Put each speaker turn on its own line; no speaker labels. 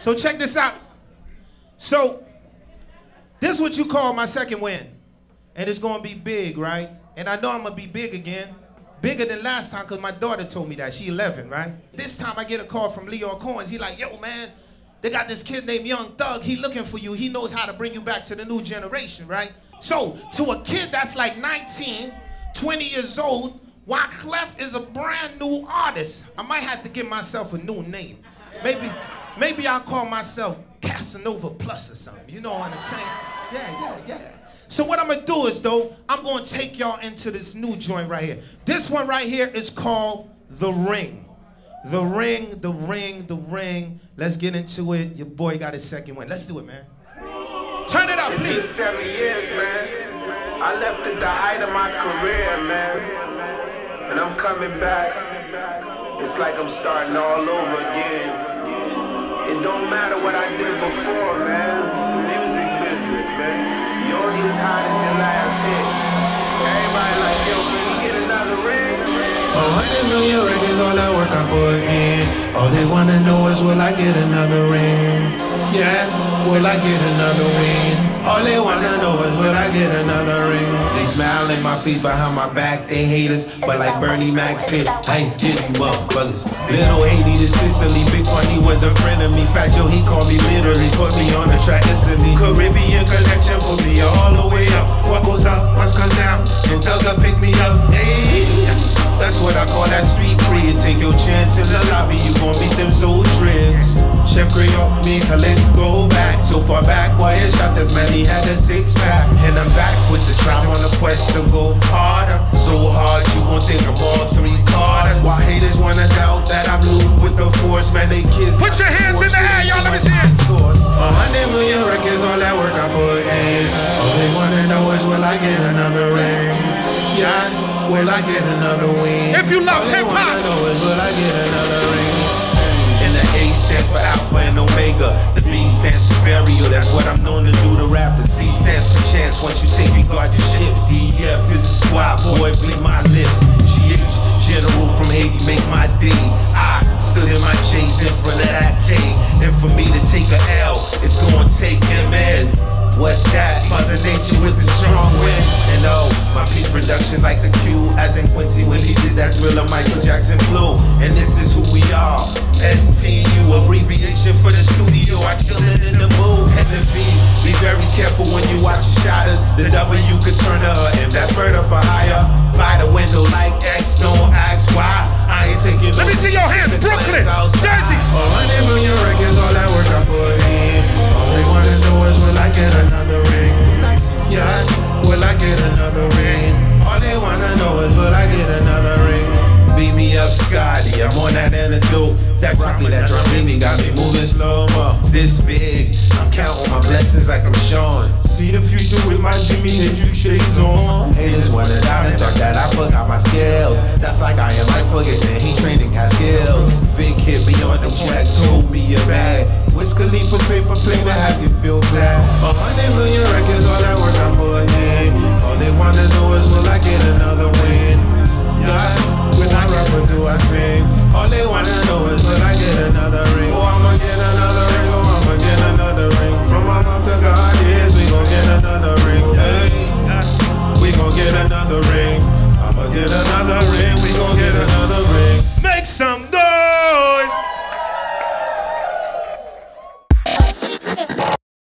So check this out. So this is what you call my second win. And it's gonna be big, right? And I know I'm gonna be big again. Bigger than last time, cause my daughter told me that. She 11, right? This time I get a call from Lyor Cohen. He like, yo, man, they got this kid named Young Thug. He looking for you. He knows how to bring you back to the new generation, right? So to a kid that's like 19, 20 years old, Wyclef is a brand new artist. I might have to give myself a new name. Maybe, maybe I'll call myself Casanova Plus or something. You know what I'm saying? Yeah, yeah, yeah. So what I'm gonna do is though, I'm gonna take y'all into this new joint right here. This one right here is called The Ring. The Ring, The Ring, The Ring. Let's get into it. Your boy got his second win. Let's do it, man. Turn it up, please.
Seven years, man. I left at the height of my career, man. And I'm coming back. It's like I'm starting all over again. It don't matter what I did before, man. It's the music business, man. You only as hot as your last hit. Everybody like, yo, can we get another ring?
A hundred million records, all that work I put in. All they wanna know is will I get another ring? Yeah, will I get another ring? All they wanna know is will I get another ring? They smile in my face behind my back, they haters. But like Bernie Mac said, I ain't scared you motherfuckers. Little Haiti to Sicily, Big Pun was a friend of me. Fat Joe, he called me literally, put me on the track instantly. Caribbean connection, put me all the way up. What goes up must come down. So Thugger pick me up. Hey, that's what I call that street cred. Take your chance in the lobby, you gon' meet them soul trends. Chef Creole, me and go back so far back. Boy, it shot as many had a six pack, and I'm back with the trap on the quest to go harder. So hard, you gon' think I'm all three quarters. Why haters wanna doubt that I'm loose with the force, man? They kids.
Put your hands in the air, y'all. Let me see it.
A hundred million records, all that work I put in. All they wanna know is will I get another ring? Yeah, will I get another win?
If you love hip-hop.
wanna know is will I get another ring? The stands for Alpha and Omega. The B stands for burial. That's what I'm known to do to rappers. C stands for chance. Once you take it, guard your ship. DF is a squad boy. Bleed my lips. GH, General from Haiti, make my D. I still hear my J's in front of that K. And for me to take a L, it's gonna take him in. What's that? Mother Nature with the strong wind. And oh, my piece production like the Q, as in Quincy when he did that drill thriller Michael Jackson flew. And this is who we are. STU, abbreviation for the studio. I kill it in the move. And V, be very careful when you watch the shotters. The W could turn to M, that's murder for hire. By the window like X, don't up, Scotty. I'm on that antidote. That broccoli, that me got me moving slow mo. This big, I'm counting my blessings like I'm Sean. See the future with my Jimi Hendrix shades on. Haters wanted out and thought that I forgot my skills. That's like I